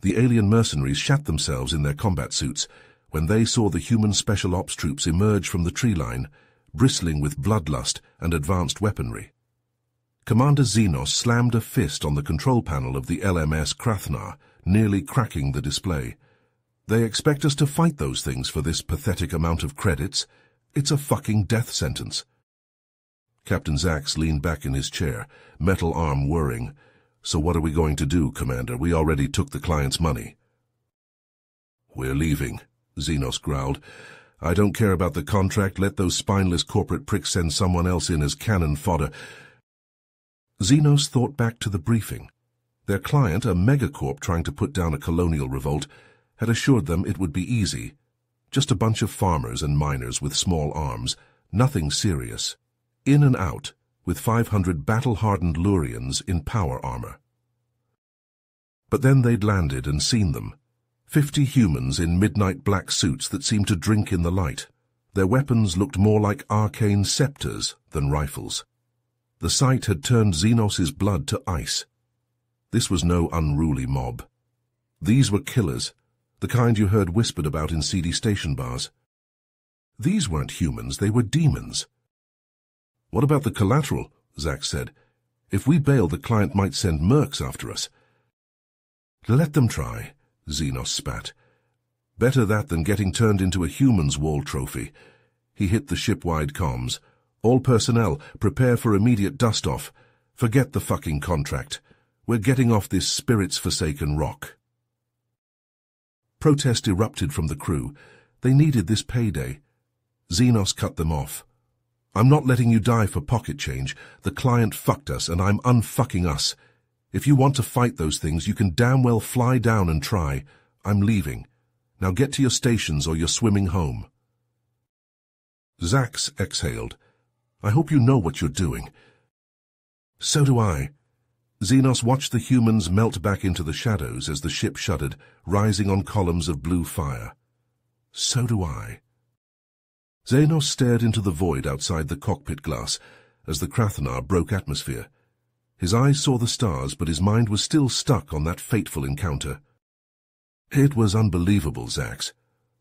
The alien mercenaries shat themselves in their combat suits when they saw the human special ops troops emerge from the tree line, bristling with bloodlust and advanced weaponry. Commander Xenos slammed a fist on the control panel of the LMS Krathnar, nearly cracking the display. They expect us to fight those things for this pathetic amount of credits. It's a fucking death sentence. Captain Zax leaned back in his chair, metal arm whirring. So what are we going to do, Commander? We already took the client's money. We're leaving, Xenos growled. I don't care about the contract. Let those spineless corporate pricks send someone else in as cannon fodder. Xenos thought back to the briefing. Their client, a megacorp trying to put down a colonial revolt, had assured them it would be easy. Just a bunch of farmers and miners with small arms, nothing serious. In and out, with 500 battle-hardened Lurians in power armor. But then they'd landed and seen them. Fifty humans in midnight black suits that seemed to drink in the light. Their weapons looked more like arcane scepters than rifles. The sight had turned Xenos's blood to ice. This was no unruly mob. These were killers, the kind you heard whispered about in seedy station bars. These weren't humans, they were demons. What about the collateral? Zax said. If we bail, the client might send mercs after us. Let them try, Xenos spat. Better that than getting turned into a human's wall trophy. He hit the ship-wide comms. All personnel, prepare for immediate dust-off. Forget the fucking contract. We're getting off this spirits-forsaken rock. Protest erupted from the crew. They needed this payday. Xenos cut them off. I'm not letting you die for pocket change. The client fucked us, and I'm unfucking us. If you want to fight those things, you can damn well fly down and try. I'm leaving. Now get to your stations or you're swimming home. Zax exhaled. I hope you know what you're doing. So do I. Xenos watched the humans melt back into the shadows as the ship shuddered, rising on columns of blue fire. So do I. Xenos stared into the void outside the cockpit glass as the Krathnar broke atmosphere. His eyes saw the stars, but his mind was still stuck on that fateful encounter. It was unbelievable, Zax.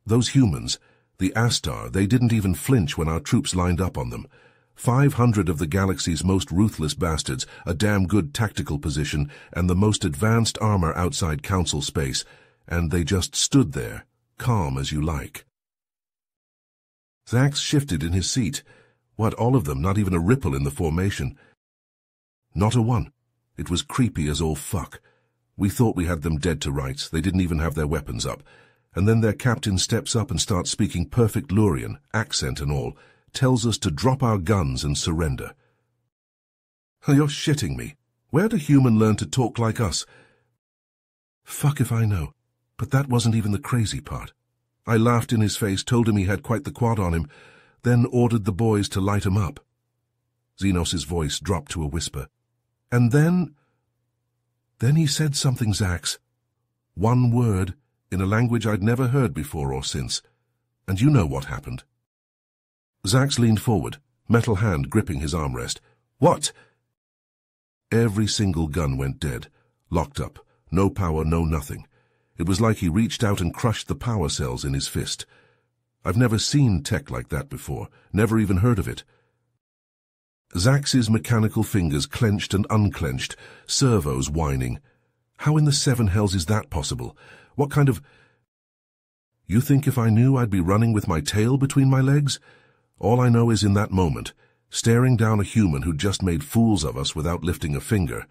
Those humans, the Astar, they didn't even flinch when our troops lined up on them. Five hundred of the galaxy's most ruthless bastards, a damn good tactical position, and the most advanced armor outside Council space, and they just stood there, calm as you like. Zax shifted in his seat. What, all of them, not even a ripple in the formation? Not a one. It was creepy as all fuck. We thought we had them dead to rights. They didn't even have their weapons up. And then their captain steps up and starts speaking perfect Lurian, accent and all, tells us to drop our guns and surrender. Oh, you're shitting me. Where do human learn to talk like us? Fuck if I know. But that wasn't even the crazy part. I laughed in his face, told him he had quite the quad on him, then ordered the boys to light him up. Xenos's voice dropped to a whisper. And then... Then he said something, Zax. One word, in a language I'd never heard before or since. And you know what happened. Zax leaned forward, metal hand gripping his armrest. What? Every single gun went dead, locked up, no power, no nothing. It was like he reached out and crushed the power cells in his fist. I've never seen tech like that before, never even heard of it. Zax's mechanical fingers clenched and unclenched, servos whining. How in the seven hells is that possible? What kind of... You think if I knew I'd be running with my tail between my legs? All I know is in that moment, staring down a human who'd just made fools of us without lifting a finger,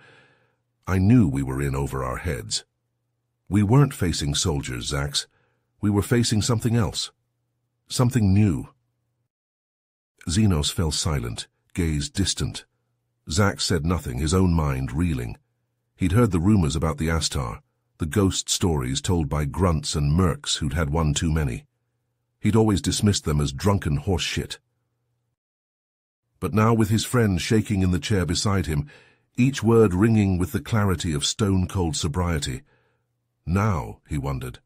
I knew we were in over our heads. We weren't facing soldiers, Zax. We were facing something else. Something new. Xenos fell silent, gaze distant. Zax said nothing, his own mind reeling. He'd heard the rumors about the Astar, the ghost stories told by grunts and mercs who'd had one too many. He'd always dismissed them as drunken horse shit. But now with his friend shaking in the chair beside him, each word ringing with the clarity of stone-cold sobriety. Now, he wondered.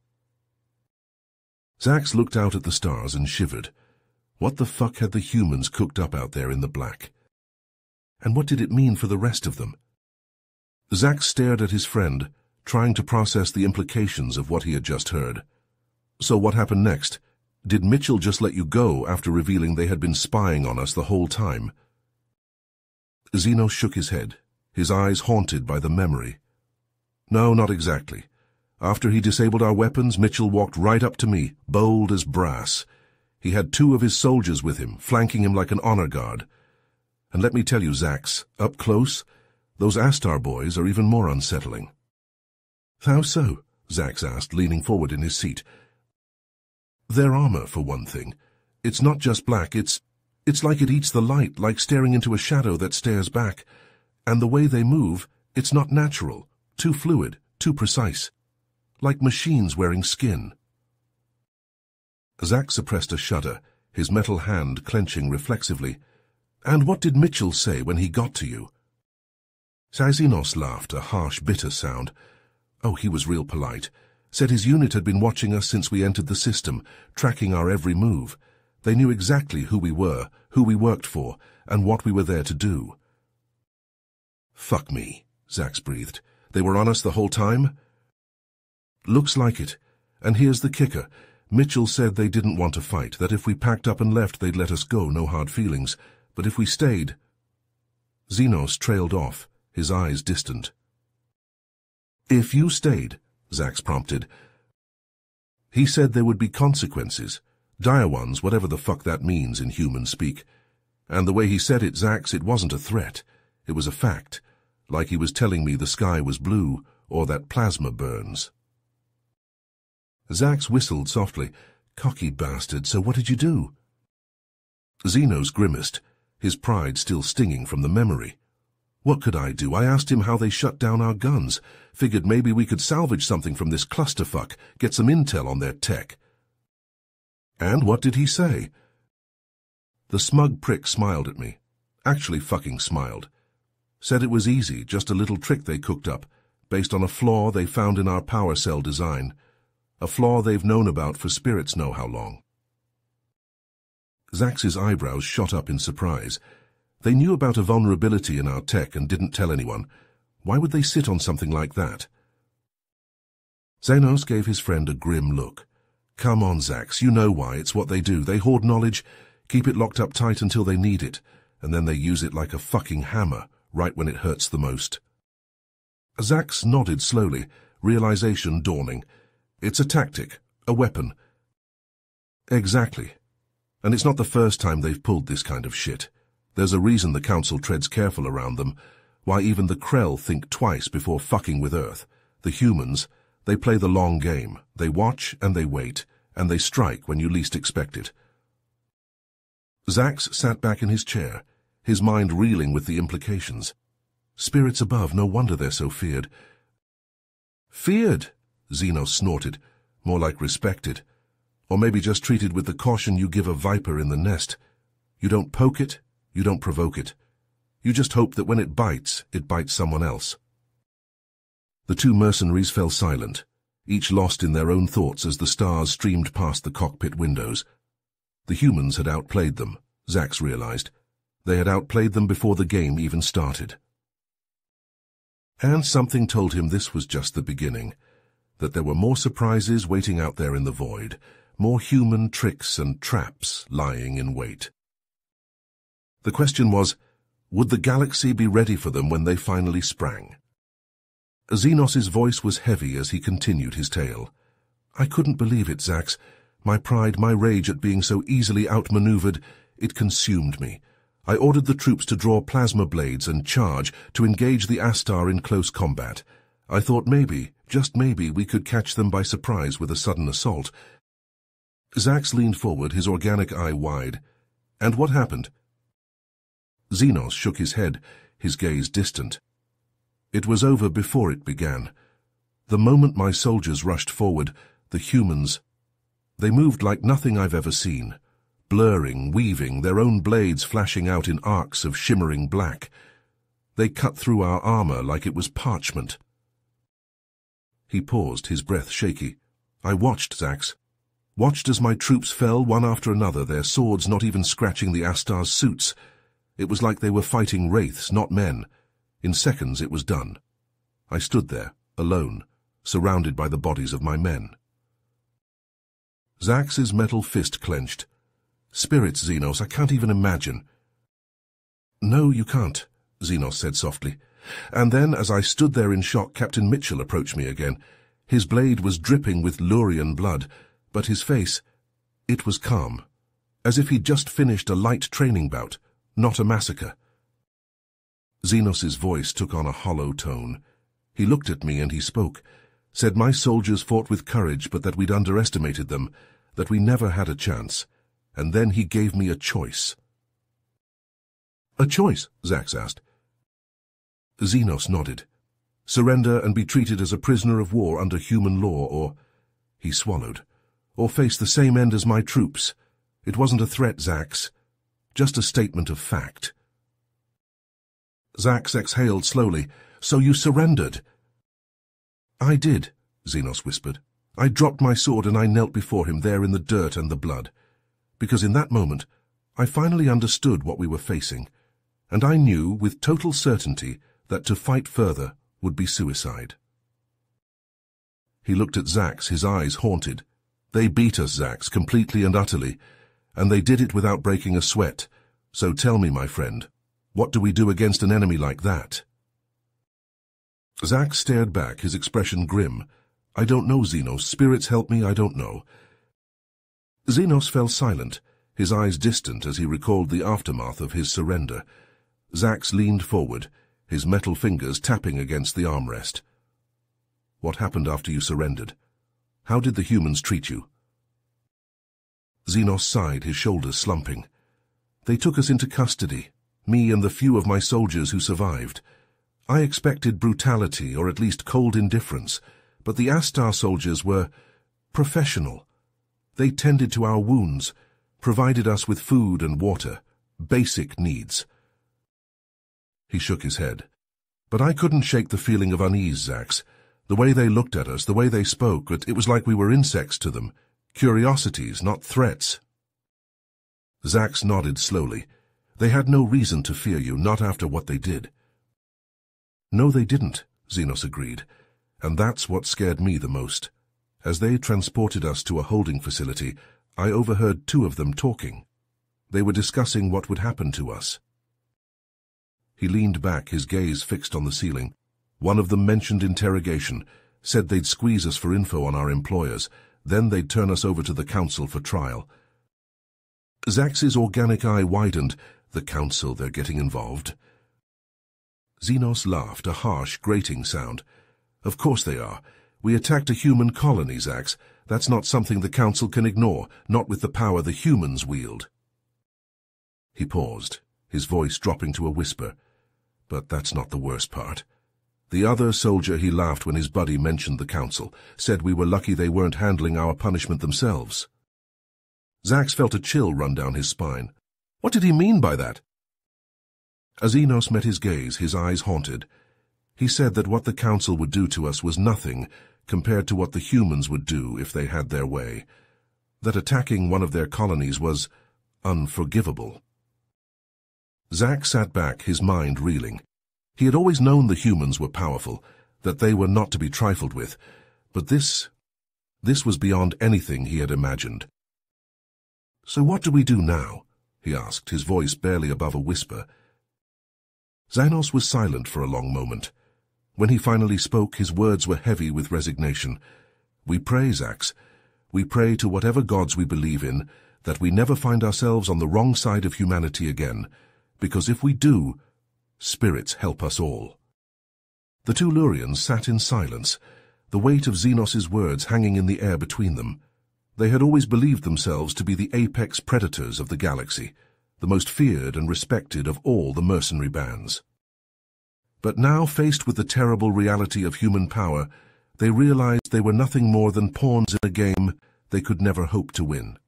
Zax looked out at the stars and shivered. What the fuck had the humans cooked up out there in the black? And what did it mean for the rest of them? Zax stared at his friend, trying to process the implications of what he had just heard. So what happened next? Did Mitchell just let you go after revealing they had been spying on us the whole time? Xenos shook his head, his eyes haunted by the memory. No, not exactly. After he disabled our weapons, Mitchell walked right up to me, bold as brass. He had two of his soldiers with him, flanking him like an honor guard. And let me tell you, Zax, up close, those Astar boys are even more unsettling. How so? Zax asked, leaning forward in his seat. Their armor, for one thing. It's not just black, it's... it's like it eats the light, like staring into a shadow that stares back. And the way they move, it's not natural, too fluid, too precise. Like machines wearing skin. Zax suppressed a shudder, his metal hand clenching reflexively. And what did Mitchell say when he got to you? Xenos laughed, a harsh, bitter sound. Oh, he was real polite. Said his unit had been watching us since we entered the system, tracking our every move. They knew exactly who we were, who we worked for, and what we were there to do. Fuck me, Zax breathed. They were on us the whole time? Looks like it. And here's the kicker. Mitchell said they didn't want to fight, that if we packed up and left they'd let us go, no hard feelings. But if we stayed... Xenos trailed off, his eyes distant. If you stayed, Zax prompted. He said there would be consequences, dire ones, whatever the fuck that means in human speak. And the way he said it, Zax, it wasn't a threat. It was a fact, like he was telling me the sky was blue or that plasma burns. Zax whistled softly. Cocky bastard, so what did you do? Xenos grimaced, his pride still stinging from the memory. What could I do? I asked him how they shut down our guns. Figured maybe we could salvage something from this clusterfuck, get some intel on their tech. And what did he say? The smug prick smiled at me. Actually fucking smiled. Said it was easy, just a little trick they cooked up, based on a flaw they found in our power cell design. A flaw they've known about for spirits know how long. Zax's eyebrows shot up in surprise. They knew about a vulnerability in our tech and didn't tell anyone. Why would they sit on something like that? Xenos gave his friend a grim look. Come on, Zax, you know why. It's what they do. They hoard knowledge, keep it locked up tight until they need it, and then they use it like a fucking hammer, right when it hurts the most. Zax nodded slowly, realization dawning. It's a tactic, a weapon. Exactly. And it's not the first time they've pulled this kind of shit. There's a reason the Council treads careful around them, why even the Krell think twice before fucking with Earth. The humans, they play the long game. They watch and they wait, and they strike when you least expect it. Zax sat back in his chair, his mind reeling with the implications. Spirits above, no wonder they're so feared. Feared, Xenos snorted, more like respected. Or maybe just treated with the caution you give a viper in the nest. You don't poke it, you don't provoke it. You just hope that when it bites, it bites someone else. The two mercenaries fell silent, each lost in their own thoughts as the stars streamed past the cockpit windows. The humans had outplayed them, Zax realized. They had outplayed them before the game even started. And something told him this was just the beginning, that there were more surprises waiting out there in the void, more human tricks and traps lying in wait. The question was, would the galaxy be ready for them when they finally sprang? Xenos's voice was heavy as he continued his tale. I couldn't believe it, Zax. My pride, my rage at being so easily outmaneuvered, it consumed me. I ordered the troops to draw plasma blades and charge to engage the Astar in close combat. I thought maybe, just maybe, we could catch them by surprise with a sudden assault. Zax leaned forward, his organic eye wide. And what happened? Xenos shook his head, his gaze distant. It was over before it began. The moment my soldiers rushed forward, the humans... They moved like nothing I've ever seen, blurring, weaving, their own blades flashing out in arcs of shimmering black. They cut through our armor like it was parchment. He paused, his breath shaky. I watched, Zax. Watched as my troops fell one after another, their swords not even scratching the Astar's suits. It was like they were fighting wraiths, not men. In seconds it was done. I stood there, alone, surrounded by the bodies of my men. Zax's metal fist clenched. Spirits, Xenos, I can't even imagine. No, you can't, Xenos said softly. And then, as I stood there in shock, Captain Mitchell approached me again. His blade was dripping with Lurian blood, but his face, it was calm, as if he'd just finished a light training bout, not a massacre. Xenos's voice took on a hollow tone. He looked at me and he spoke, said my soldiers fought with courage but that we'd underestimated them, that we never had a chance, and then he gave me a choice. A choice? Zax asked. Xenos nodded. Surrender and be treated as a prisoner of war under human law, or... He swallowed. Or face the same end as my troops. It wasn't a threat, Zax. Just a statement of fact. Zax exhaled slowly. So you surrendered? I did, Xenos whispered. I dropped my sword and I knelt before him there in the dirt and the blood. Because in that moment, I finally understood what we were facing, and I knew with total certainty that to fight further would be suicide. He looked at Zax, his eyes haunted. They beat us, Zax, completely and utterly, and they did it without breaking a sweat. So tell me, my friend, what do we do against an enemy like that? Zax stared back, his expression grim. I don't know, Xenos. Spirits help me, I don't know. Xenos fell silent, his eyes distant as he recalled the aftermath of his surrender. Zax leaned forward, his metal fingers tapping against the armrest. What happened after you surrendered? How did the humans treat you? Xenos sighed, his shoulders slumping. They took us into custody, me and the few of my soldiers who survived. I expected brutality, or at least cold indifference, but the Astar soldiers were professional. They tended to our wounds, provided us with food and water, basic needs. He shook his head. But I couldn't shake the feeling of unease, Zax. The way they looked at us, the way they spoke, it, was like we were insects to them. Curiosities, not threats. Zax nodded slowly. They had no reason to fear you, not after what they did. No, they didn't, Xenos agreed. And that's what scared me the most. As they transported us to a holding facility, I overheard two of them talking. They were discussing what would happen to us. He leaned back, his gaze fixed on the ceiling. One of them mentioned interrogation, said they'd squeeze us for info on our employers, then they'd turn us over to the council for trial. Zax's organic eye widened. The council, they're getting involved. Xenos laughed, a harsh, grating sound. Of course they are. We attacked a human colony, Zax. That's not something the council can ignore, not with the power the humans wield. He paused, his voice dropping to a whisper. But that's not the worst part. The other soldier he laughed when his buddy mentioned the council, said we were lucky they weren't handling our punishment themselves. Zax felt a chill run down his spine. What did he mean by that? Xenos met his gaze, his eyes haunted. He said that what the council would do to us was nothing compared to what the humans would do if they had their way. That attacking one of their colonies was unforgivable. Zax sat back, his mind reeling. He had always known the humans were powerful, that they were not to be trifled with, but this, this was beyond anything he had imagined. So what do we do now? he asked, his voice barely above a whisper. Xenos was silent for a long moment. When he finally spoke, his words were heavy with resignation. We pray, Zax. We pray to whatever gods we believe in, that we never find ourselves on the wrong side of humanity again, because if we do, spirits help us all. The two Lurians sat in silence, the weight of Xenos's words hanging in the air between them. They had always believed themselves to be the apex predators of the galaxy, the most feared and respected of all the mercenary bands. But now, faced with the terrible reality of human power, they realized they were nothing more than pawns in a game they could never hope to win.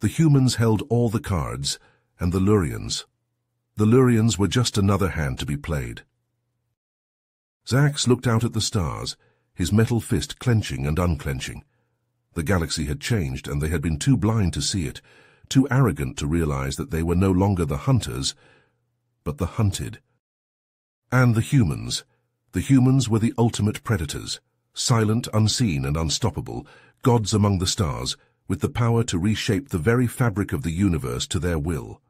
The humans held all the cards, and the Lurians. The Lurians were just another hand to be played. Zax looked out at the stars, his metal fist clenching and unclenching. The galaxy had changed, and they had been too blind to see it, too arrogant to realize that they were no longer the hunters, but the hunted. And the humans. The humans were the ultimate predators, silent, unseen, and unstoppable, gods among the stars, with the power to reshape the very fabric of the universe to their will.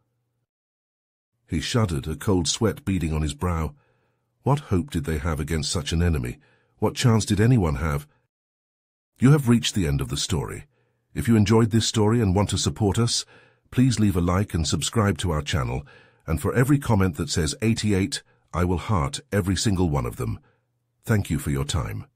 He shuddered, a cold sweat beading on his brow. What hope did they have against such an enemy? What chance did anyone have? You have reached the end of the story. If you enjoyed this story and want to support us, please leave a like and subscribe to our channel, and for every comment that says 88, I will heart every single one of them. Thank you for your time.